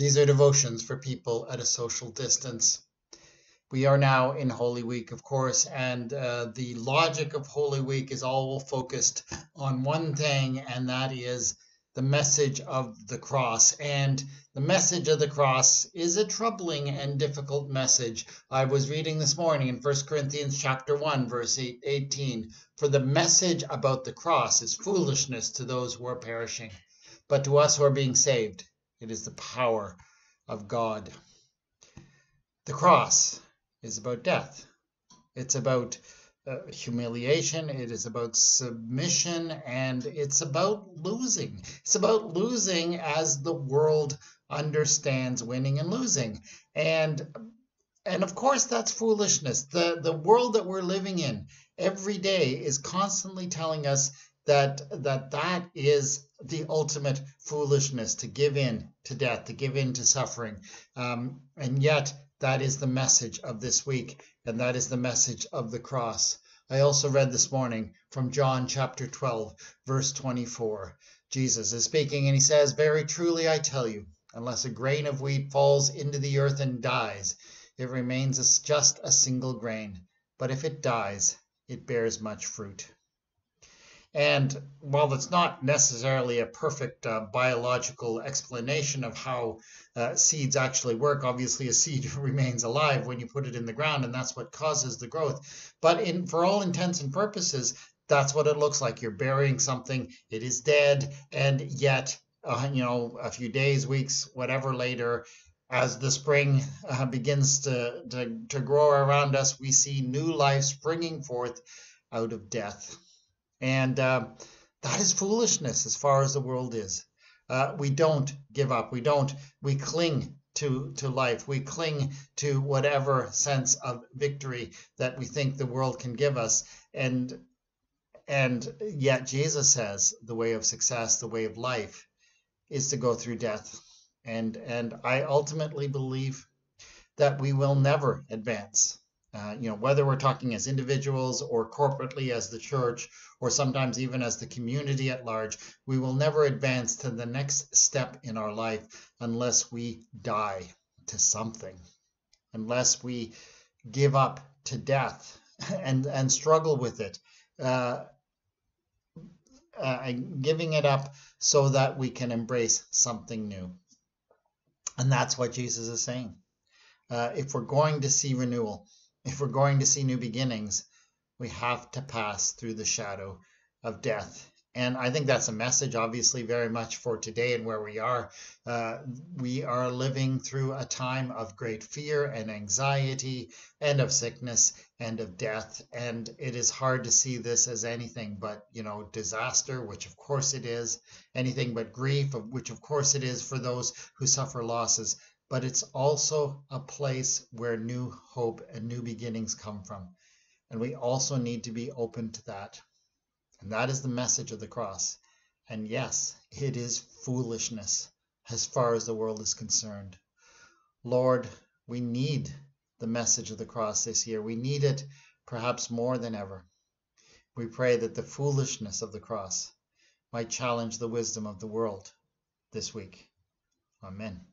These are devotions for people at a social distance. We are now in Holy Week, of course, and uh, the logic of Holy Week is all focused on one thing, and that is the message of the cross. And the message of the cross is a troubling and difficult message. I was reading this morning in 1 Corinthians chapter 1 verse 18, for the message about the cross is foolishness to those who are perishing, but to us who are being saved, it is the power of God. The cross is about death. It's about uh, humiliation, it is about submission, and it's about losing. It's about losing as the world understands winning and losing. And and of course that's foolishness. The the world that we're living in every day is constantly telling us that that that is the ultimate foolishness to give in to death, to give in to suffering. Um, and yet that is the message of this week, and that is the message of the cross. I also read this morning from John chapter 12, verse 24. Jesus is speaking, and he says, Very truly I tell you, unless a grain of wheat falls into the earth and dies, it remains just a single grain. But if it dies, it bears much fruit. And while it's not necessarily a perfect uh, biological explanation of how uh, seeds actually work, obviously a seed remains alive when you put it in the ground, and that's what causes the growth. But in, for all intents and purposes, that's what it looks like. You're burying something, it is dead, and yet, uh, you know, a few days, weeks, whatever later, as the spring uh, begins to, to, to grow around us, we see new life springing forth out of death. And uh, that is foolishness as far as the world is. Uh, we don't give up. We don't. We cling to to life. We cling to whatever sense of victory that we think the world can give us. And and yet Jesus says the way of success, the way of life, is to go through death. And and I ultimately believe that we will never advance uh, you know, whether we're talking as individuals or corporately as the church, or sometimes even as the community at large, we will never advance to the next step in our life unless we die to something, unless we give up to death and, and struggle with it. Uh, uh, giving it up so that we can embrace something new. And that's what Jesus is saying. Uh, if we're going to see renewal, if we're going to see new beginnings, we have to pass through the shadow of death. And I think that's a message, obviously, very much for today and where we are. Uh, we are living through a time of great fear and anxiety, and of sickness and of death. And it is hard to see this as anything but, you know, disaster, which of course it is, anything but grief, which of course it is for those who suffer losses but it's also a place where new hope and new beginnings come from. And we also need to be open to that. And that is the message of the cross. And yes, it is foolishness as far as the world is concerned. Lord, we need the message of the cross this year. We need it perhaps more than ever. We pray that the foolishness of the cross might challenge the wisdom of the world this week. Amen.